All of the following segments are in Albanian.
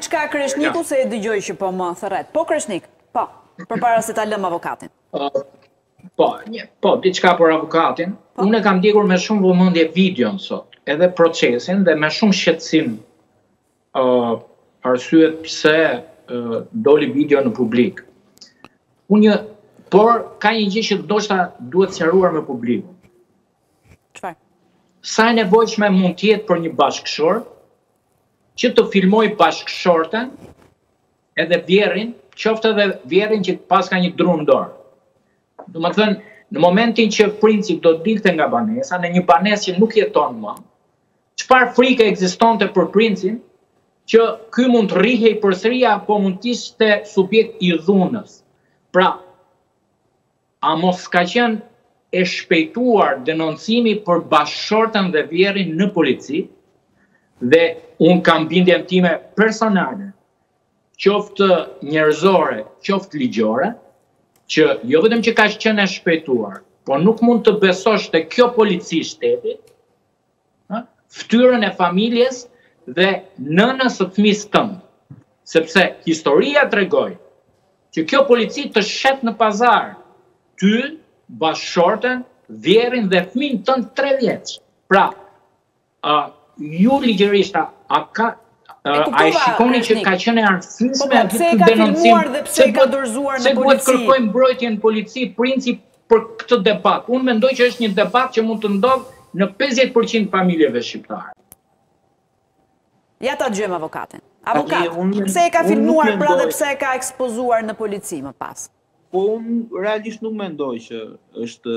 Çka Kreshniku se e dëgjoj që po më thërret? Po Kreshnik, po, përpara se ta lëmë avokatin. Po, një, po, diçka për avokatin. Po. Unë e kam ndjekur me shumë vëmendje videon sot, edhe procesin dhe me shumë shqetsim uh, arsyet pse uh, doli video në publik. Unë një, por ka një gjë që ndoshta duhet sqaruar me publikun. Çfarë? Sa e nevojshme mund të jetë për një bashkëshort, që të filmojë bashkëshorten edhe vjehrrin, qoftë edhe vjehrrin që paska një dru në dorë. Domethënë, në momentin që princi do të dilte nga banesa, në një banesë që nuk jeton më, çfarë frike ekzistonte për princin, që ky mund të rrihej përsëri, apo mund të ishte subjekt i dhunës. Pra, A mos ka qenë e shpejtuar denoncimi për bashkëshorten dhe vjehrrin në polici dhe unë kam bindjen time personale, qoftë njerëzore, qoftë ligjore, që jo vetëm që ka qenë e shpejtuar, por nuk mund të besosh te kjo polici shteti fytyrën e familjes dhe nënës së fëmisë tënd. Sepse historia tregoi që kjo polici të shet në pazar, ty, bashkëshorten, vjehrrin dhe fëmijën tënd tre vjeç. Pra, ju ligjërisht a ka a e shikoni që ka qenë e arsyeshme po, po, pse e ka filmuar dhe pse e ka dorëzuar në polici se duhet të kërkojë mbrojtje në polici princi për këtë debat. Unë mendoj që është një debat që mund të ndodhë në pesëdhjetë për qind të familjeve shqiptare. Ja ta dëgjojmë avokatin. Avokat, pse e ka filmuar pra dhe pse e ka ekspozuar në polici më pas? Po unë realisht nuk mendoj që është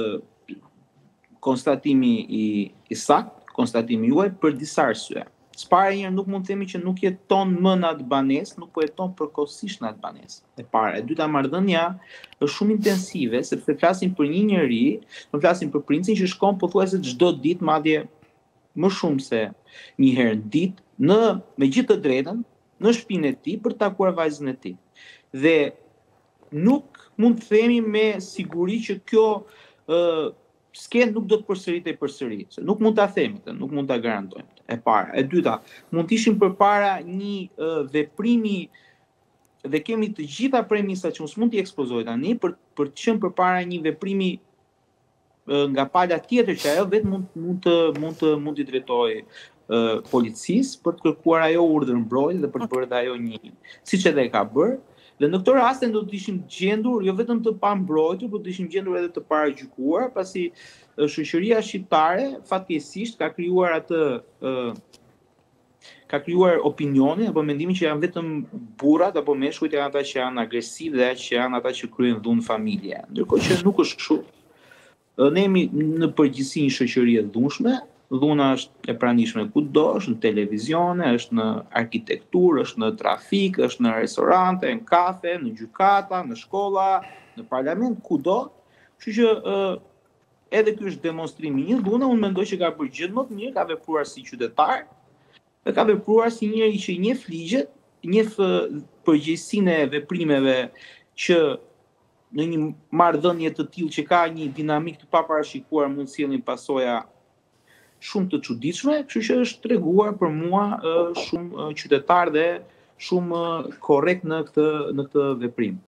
konstatimi i, i saktë, konstatimi juaj për disa arsye. Së pari njëherë nuk mund të themi që nuk jeton më në atë banesë, nuk po jeton përkohësisht në atë banesë. E para, e dyta marrëdhënia është shumë intensive sepse flasim për një njeri, po flasim për princin që shkon pothuajse çdo ditë, madje më shumë se një herë në ditë, në me gjithë të drejtën, në shpinën e tij për të takuar vajzën e tij. Dhe nuk mund të themi me siguri që kjo ë skenë nuk do të përsëritej përsëri, se nuk mund ta themi këtë, nuk mund ta garantojmë këtë. E para, e dyta, mund të ishim përpara një uh, veprimi dhe kemi të gjitha premisat që s'mund t'i ekspozoj tani për për të qenë përpara një veprimi uh, nga pala tjetër që ajo vetë mund mund të mund të mund të drejtojë policisë për të kërkuar ajo urdhër mbrojtje dhe për të bërë ajo një siç edhe e ka bërë. Dhe në këtë rast ne do të ishim gjendur jo vetëm të pambrojtur, do të ishim gjendur edhe të paragjykuar, pasi shoqëria shqiptare fatkeqësisht ka krijuar atë ë ka krijuar opinionin apo mendimin që janë vetëm burrat apo meshkujt janë ata që janë agresivë dhe që janë ata që kryejnë dhunë në familje. Ndërkohë që nuk është kështu. Dhe ne jemi në përgjithësi një shoqëri e dhunshme, dhuna është e pranishme kudo, është në televizione, është në arkitekturë, është në trafik, është në restorante, në kafe, në gjykata, në shkolla, në parlament, kudo. Kështu që ë edhe ky është demonstrim i një dhune, unë mendoj që ka bërë gjënë më të mirë, ka vepruar si qytetar, dhe ka vepruar si njeri që njef ligjet, njef përgjegjësinë e veprimeve që në një marrëdhënie të tillë që ka një dinamikë të paparashikuar mund të sjellin pasoja shumë të çuditshme, kështu që është treguar për mua shumë qytetar dhe shumë korrekt në këtë në këtë veprim.